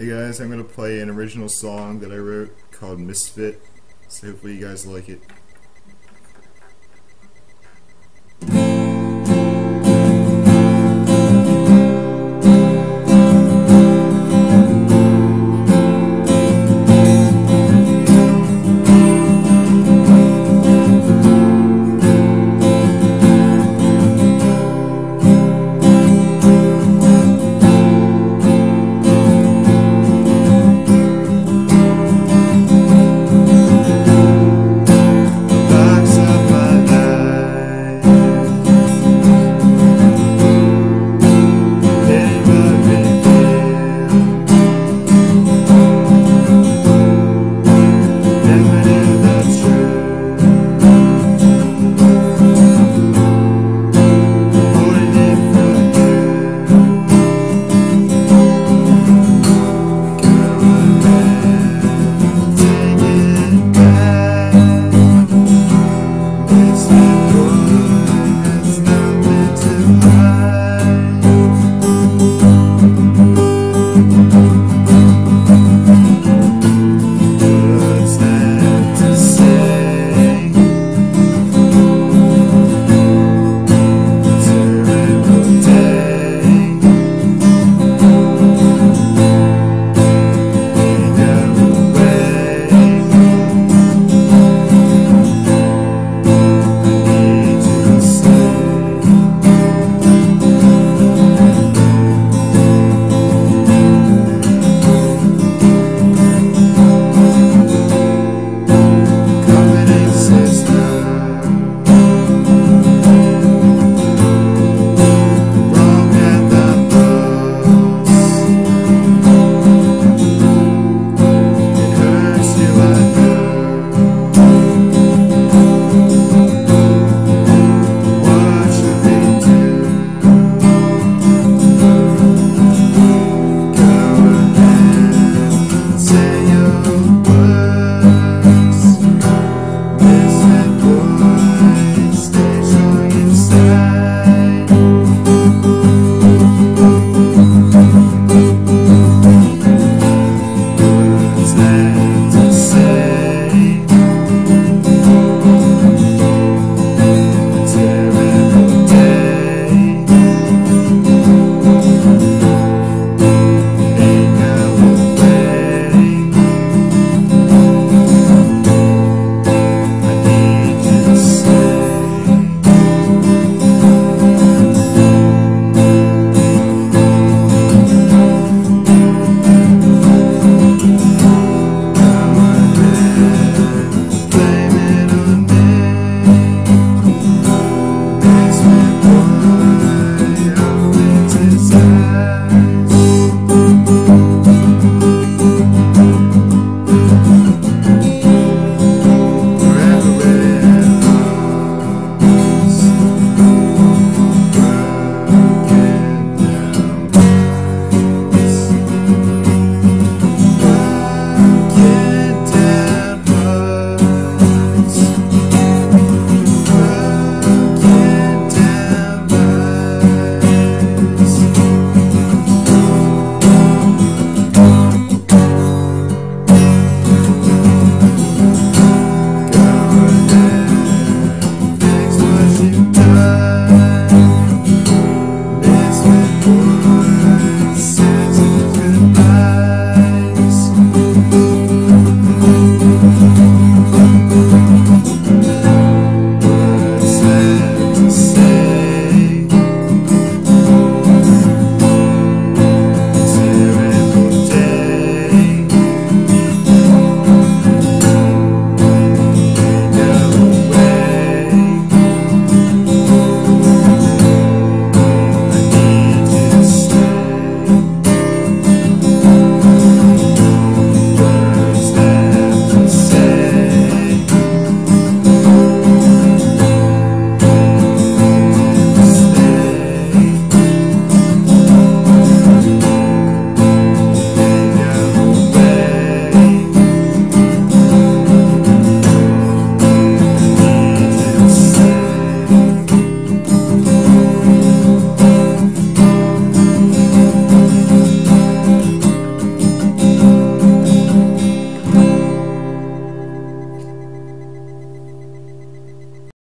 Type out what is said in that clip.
Hey guys, I'm gonna play an original song that I wrote called Misfit, so hopefully you guys like it.